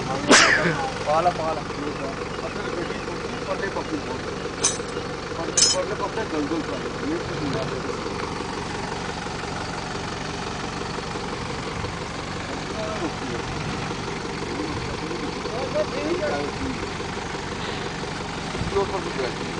पाला पाला पल्ले पप्पी पल्ले पप्पे गल गल Yok, yok, yok.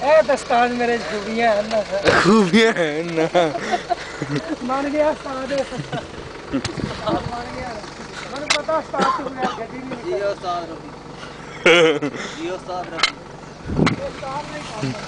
ਇਹ ਦਸਤਾਨ ਮੇਰੇ ਖੂਬੀਆਂ ਹਨ। ਨਾ ਸਰ ਖੂਬੀਆਂ ਹਨ। ਨਾ ਮੰਨ ਗਿਆ ਸਾਦ ਮੰਨ ਗਿਆ। ਮੈਨੂੰ ਪਤਾ ਸਾਦ ਤੂੰ ਗੱਡੀ ਨਹੀਂ ਜੀ ਉਸਤਾਦ ਰਫੀ ਜੀ ਉਸਤਾਦ ਰਫੀ ਉਸਤਾਦ ਨਹੀਂ ਕਰਦਾ